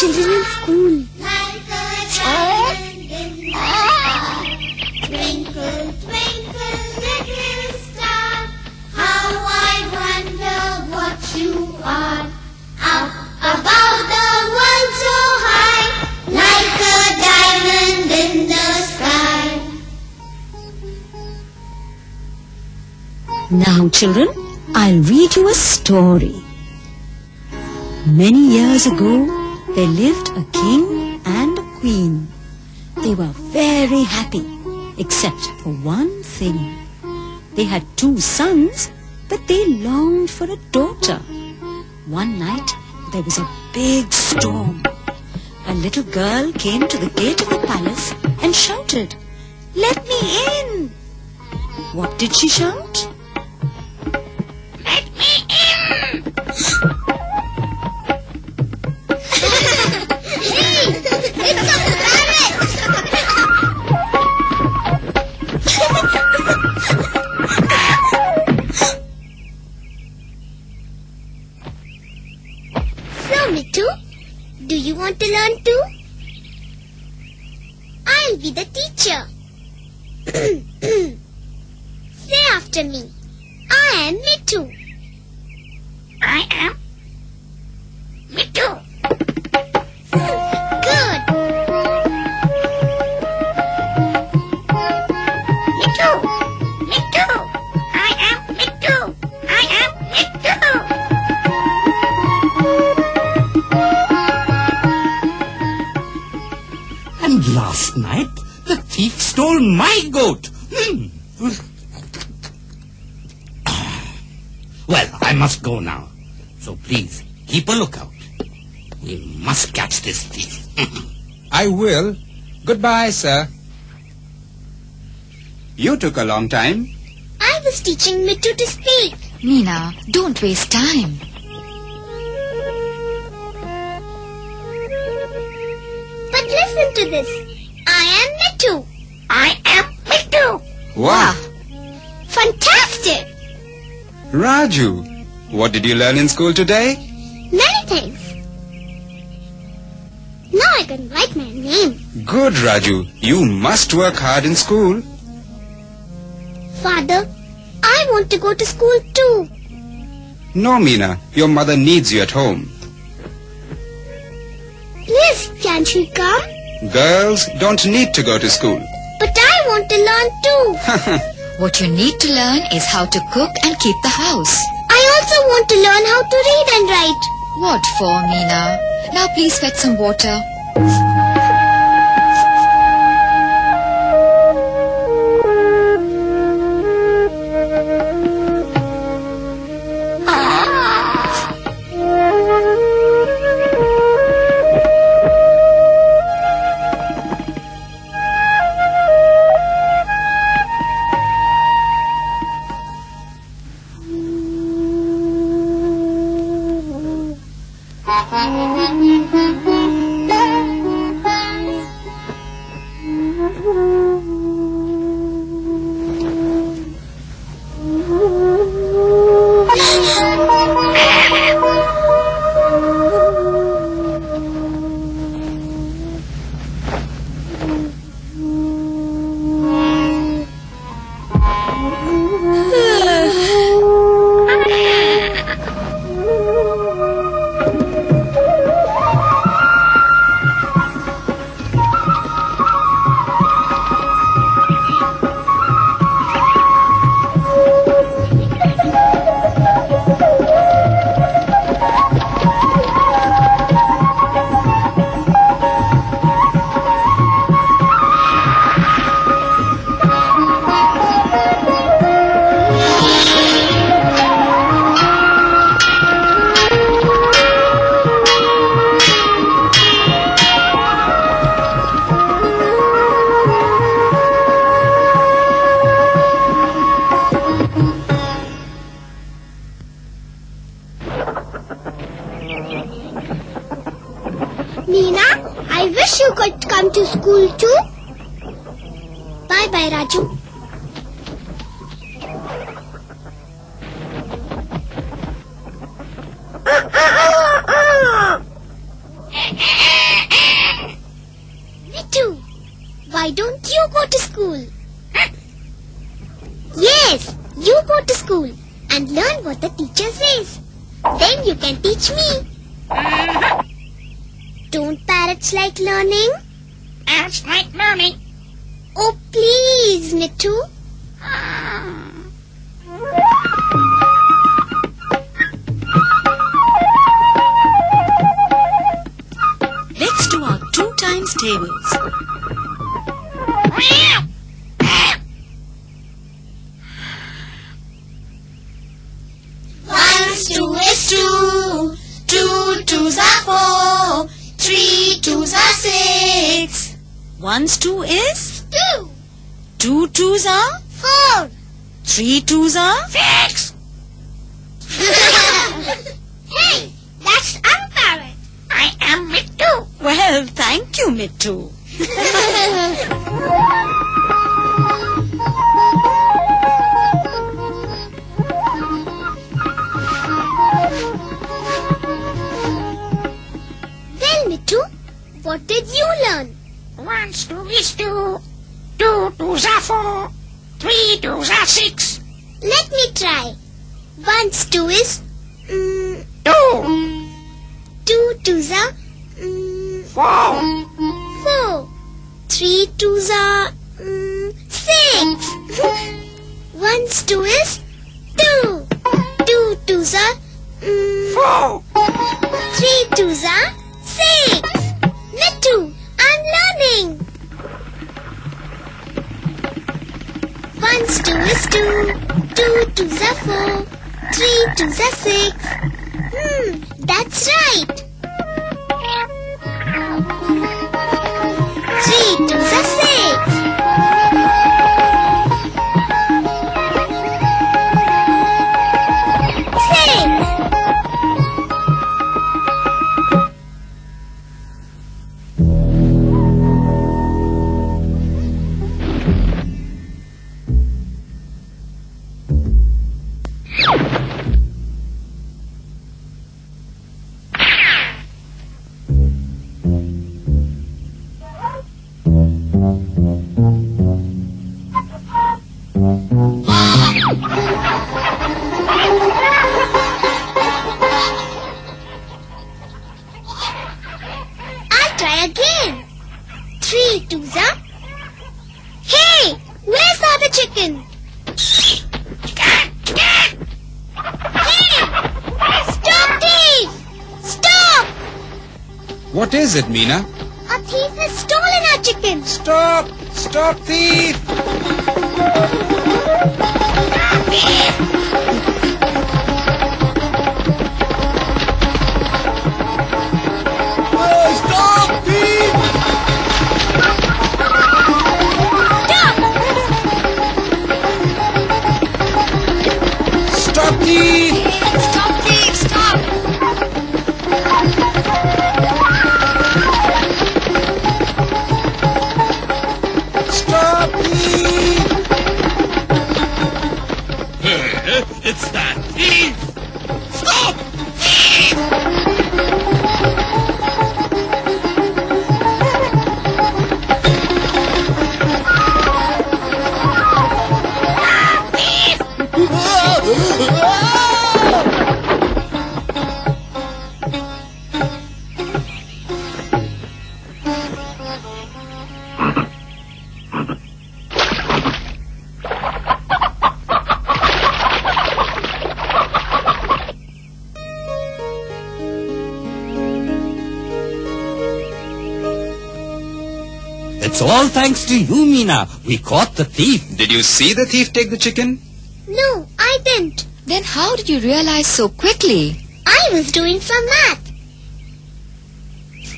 children in school. Twinkle, twinkle, little star. How I wonder what you are. Up above the world so high. Like a diamond in the sky. Now, children, I'll read you a story. Many years ago, there lived a king and a queen. They were very happy, except for one thing. They had two sons, but they longed for a daughter. One night, there was a big storm. A little girl came to the gate of the palace and shouted, Let me in! What did she shout? Am Mittu. Good. Mittu. Mittu. I am Mittu. I am Mittu. And last night, the thief stole my goat. Hmm. Well, I must go now. So please, keep a lookout. We must catch this thief. I will. Goodbye, sir. You took a long time. I was teaching Mittu to speak. Meena, don't waste time. But listen to this. I am Mittu. I am Mittu. Wow. Fantastic. Raju, what did you learn in school today? Many things. Now I can write my name. Good, Raju. You must work hard in school. Father, I want to go to school too. No, Meena. Your mother needs you at home. Please, can she come? Girls don't need to go to school. But I want to learn too. What you need to learn is how to cook and keep the house. Also want to learn how to read and write. What for, Meena? Now please fetch some water. Learning? Parrots like learning. Oh, please, Mittu. Let's do our two times tables. Twos are six. One's two is? Two, Two twos are? four. Three twos are? Six. hey, that's unparrot. I am two. Well, thank you, Mittu. what did you learn? One's two is two. Two twos are four. Three twos are six. Let me try. One's two is mm, Two. two twos are mm, Four. four. Three twos are mm, six. One's two is two. Two twos are mm, Four. three twos are six. Mittu, I'm learning. One's two is two. Two twos are four. Three twos are six. Hmm, that's right. What is it, Meena? A thief has stolen our chicken. Stop! Stop thief! Stop It's all thanks to you, Meena. We caught the thief. Did you see the thief take the chicken? No, I didn't. Then how did you realize so quickly? I was doing some math.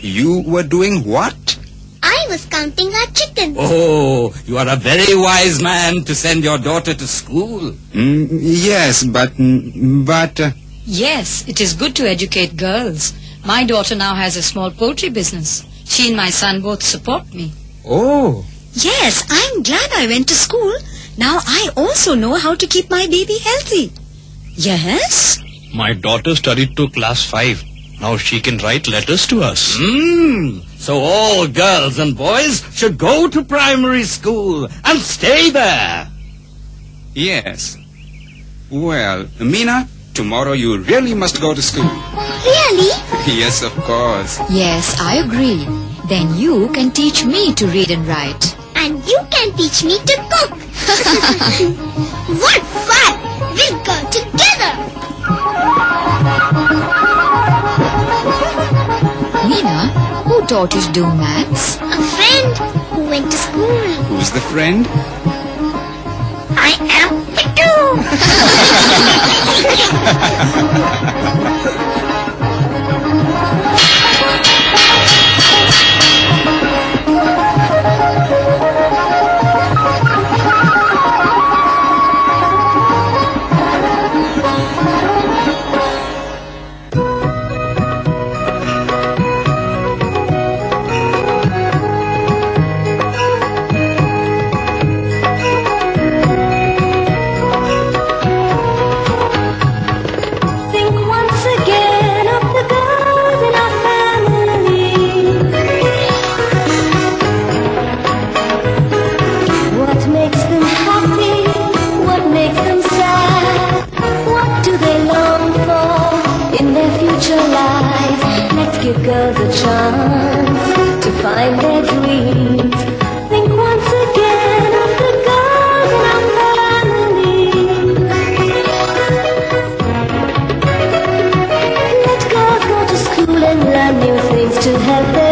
You were doing what? I was counting our chickens. Oh, you are a very wise man to send your daughter to school. Mm, yes, but... but... Uh, Yes, it is good to educate girls. My daughter now has a small poultry business. She and my son both support me. Oh, Yes, I'm glad I went to school. Now I also know how to keep my baby healthy. Yes? My daughter studied to class 5. Now she can write letters to us. Hmm. So all girls and boys should go to primary school and stay there. yes. Well, Meena, tomorrow you really must go to school. Really? yes, of course. Yes, I agree. Then you can teach me to read and write. And you can teach me to cook. what fun! We'll go together. Meena, who taught you to do maths? A friend who went to school. Who's the friend? I am Mittu. to have